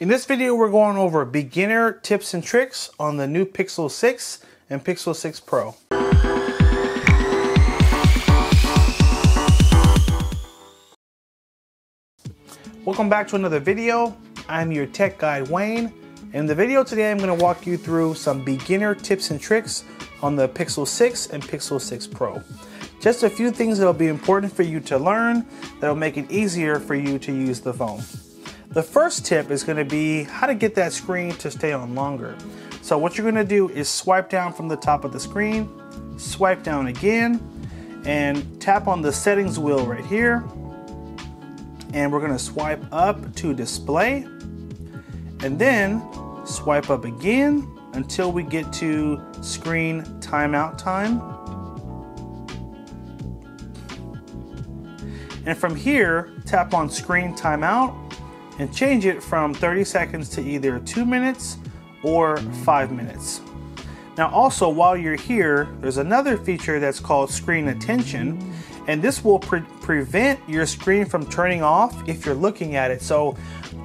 In this video, we're going over beginner tips and tricks on the new Pixel 6 and Pixel 6 Pro. Welcome back to another video. I'm your tech guide, Wayne. In the video today, I'm gonna walk you through some beginner tips and tricks on the Pixel 6 and Pixel 6 Pro. Just a few things that'll be important for you to learn that'll make it easier for you to use the phone. The first tip is gonna be how to get that screen to stay on longer. So what you're gonna do is swipe down from the top of the screen, swipe down again, and tap on the settings wheel right here. And we're gonna swipe up to display, and then swipe up again until we get to screen timeout time. And from here, tap on screen timeout and change it from 30 seconds to either two minutes or five minutes. Now also while you're here, there's another feature that's called screen attention and this will pre prevent your screen from turning off if you're looking at it. So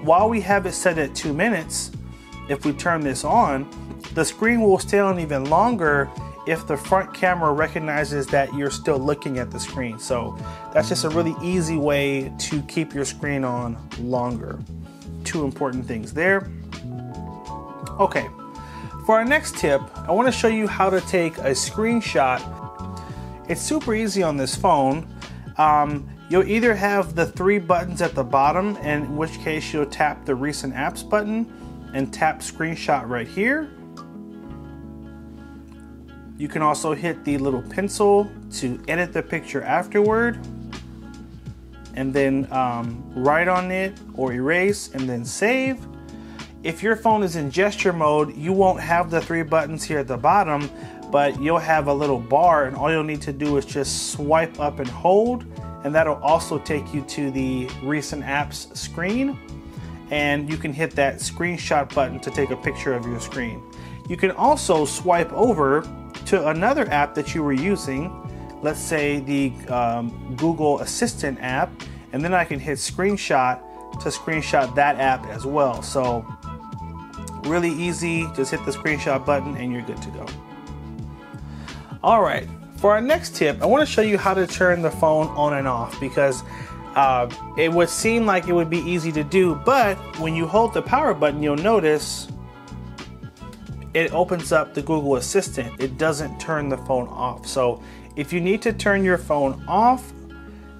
while we have it set at two minutes, if we turn this on, the screen will stay on even longer if the front camera recognizes that you're still looking at the screen. So that's just a really easy way to keep your screen on longer. Two important things there. Okay, for our next tip, I wanna show you how to take a screenshot. It's super easy on this phone. Um, you'll either have the three buttons at the bottom, in which case you'll tap the recent apps button and tap screenshot right here you can also hit the little pencil to edit the picture afterward and then um, write on it or erase and then save. If your phone is in gesture mode, you won't have the three buttons here at the bottom, but you'll have a little bar and all you'll need to do is just swipe up and hold and that'll also take you to the recent apps screen and you can hit that screenshot button to take a picture of your screen. You can also swipe over to another app that you were using, let's say the um, Google Assistant app, and then I can hit screenshot to screenshot that app as well. So really easy, just hit the screenshot button and you're good to go. All right, for our next tip, I wanna show you how to turn the phone on and off because uh, it would seem like it would be easy to do, but when you hold the power button, you'll notice it opens up the Google Assistant. It doesn't turn the phone off. So if you need to turn your phone off,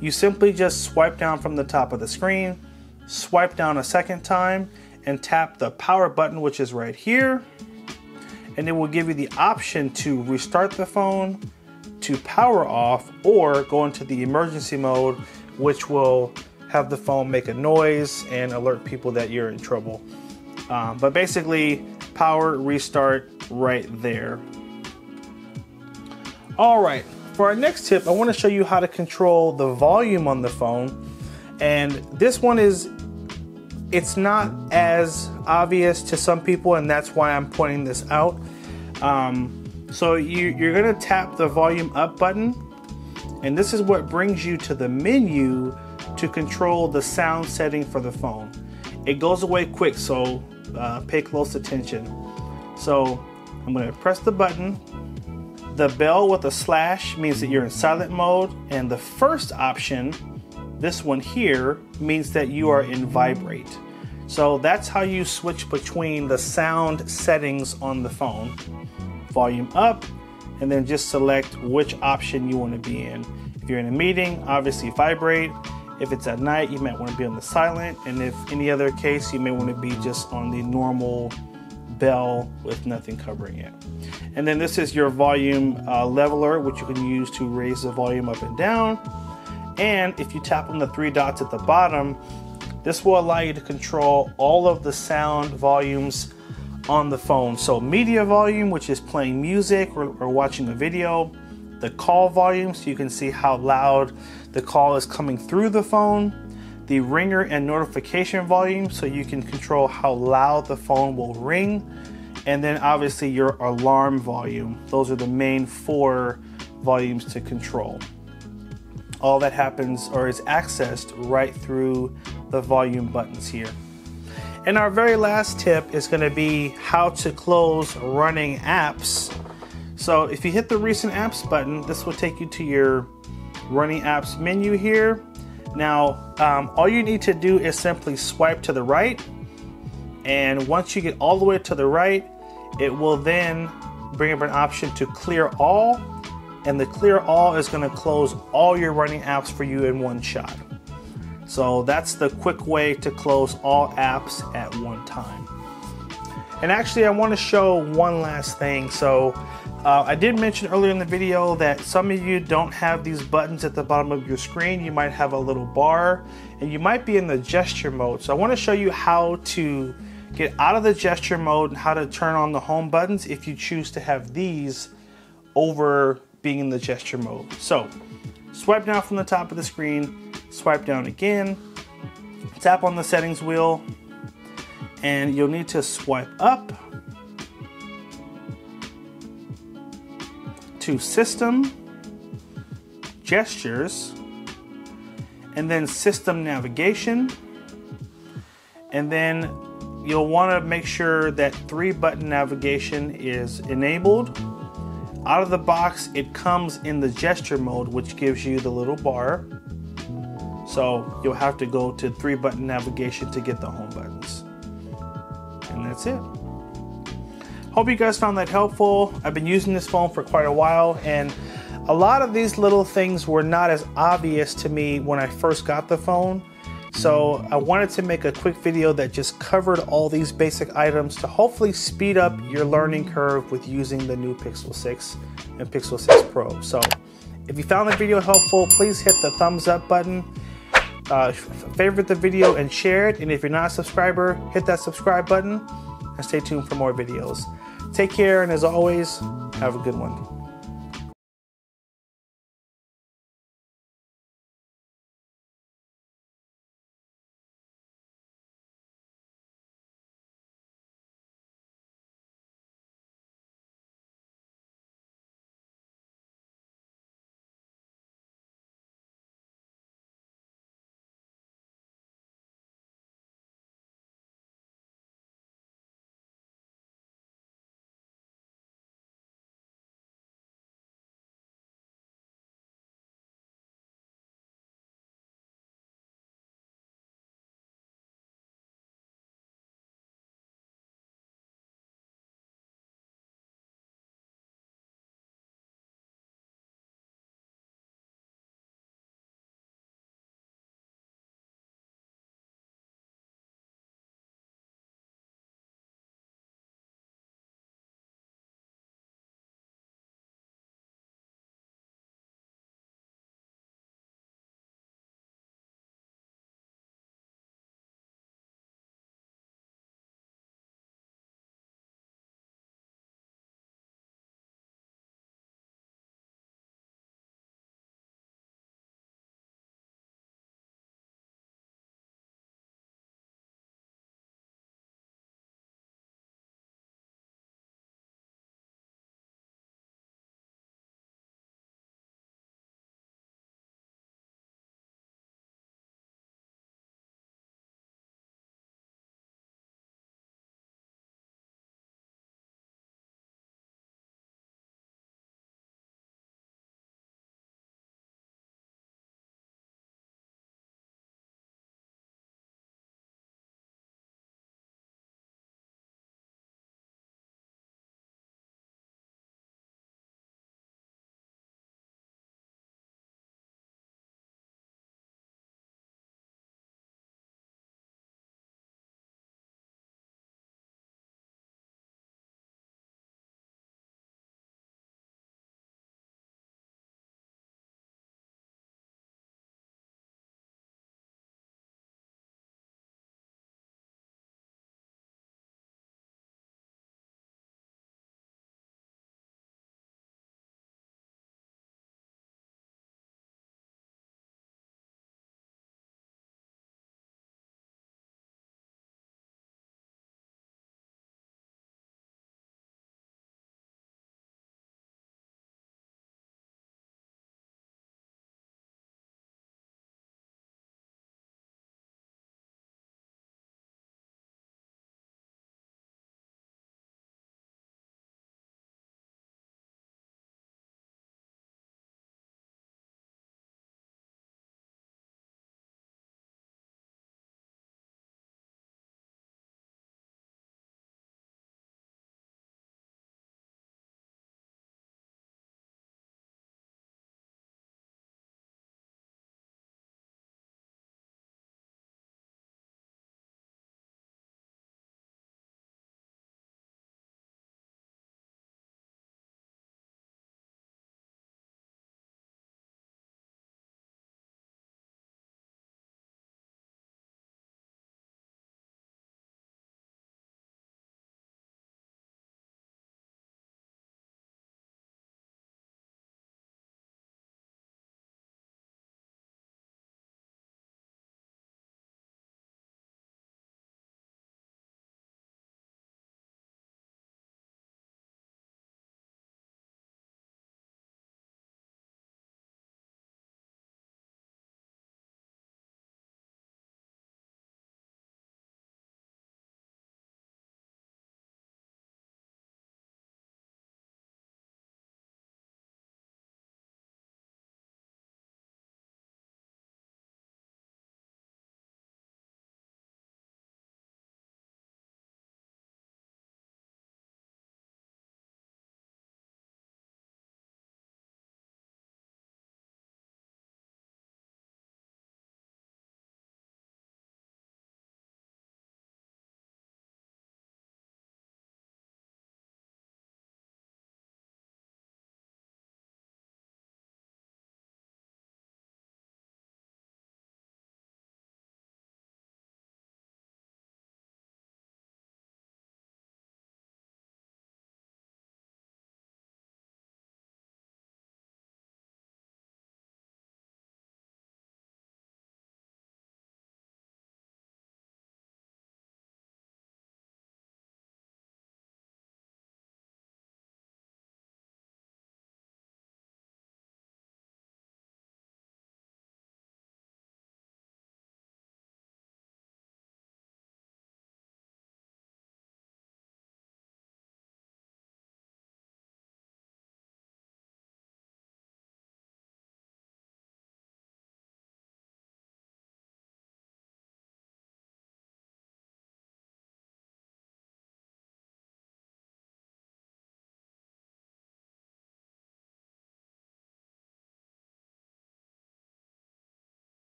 you simply just swipe down from the top of the screen, swipe down a second time, and tap the power button, which is right here. And it will give you the option to restart the phone, to power off, or go into the emergency mode, which will have the phone make a noise and alert people that you're in trouble. Um, but basically, power restart right there. All right, for our next tip, I wanna show you how to control the volume on the phone. And this one is, it's not as obvious to some people and that's why I'm pointing this out. Um, so you, you're gonna tap the volume up button and this is what brings you to the menu to control the sound setting for the phone. It goes away quick, so uh, pay close attention. So I'm going to press the button. The bell with a slash means that you're in silent mode, and the first option, this one here, means that you are in vibrate. So that's how you switch between the sound settings on the phone. Volume up, and then just select which option you want to be in. If you're in a meeting, obviously vibrate. If it's at night, you might want to be on the silent, and if any other case, you may want to be just on the normal bell with nothing covering it. And then this is your volume uh, leveler, which you can use to raise the volume up and down. And if you tap on the three dots at the bottom, this will allow you to control all of the sound volumes on the phone. So media volume, which is playing music or, or watching a video, the call volume, so you can see how loud the call is coming through the phone, the ringer and notification volume, so you can control how loud the phone will ring, and then obviously your alarm volume. Those are the main four volumes to control. All that happens or is accessed right through the volume buttons here. And our very last tip is going to be how to close running apps. So if you hit the recent apps button, this will take you to your running apps menu here. Now, um, all you need to do is simply swipe to the right. And once you get all the way to the right, it will then bring up an option to clear all. And the clear all is going to close all your running apps for you in one shot. So that's the quick way to close all apps at one time. And actually, I want to show one last thing. So uh, I did mention earlier in the video that some of you don't have these buttons at the bottom of your screen. You might have a little bar and you might be in the gesture mode. So I want to show you how to get out of the gesture mode and how to turn on the home buttons if you choose to have these over being in the gesture mode. So swipe down from the top of the screen, swipe down again, tap on the settings wheel, and you'll need to swipe up to system, gestures, and then system navigation. And then you'll want to make sure that three button navigation is enabled. Out of the box, it comes in the gesture mode, which gives you the little bar. So you'll have to go to three button navigation to get the home buttons. And that's it. Hope you guys found that helpful. I've been using this phone for quite a while and a lot of these little things were not as obvious to me when I first got the phone. So I wanted to make a quick video that just covered all these basic items to hopefully speed up your learning curve with using the new Pixel 6 and Pixel 6 Pro. So if you found the video helpful, please hit the thumbs up button uh, favorite the video and share it. And if you're not a subscriber, hit that subscribe button and stay tuned for more videos. Take care, and as always, have a good one.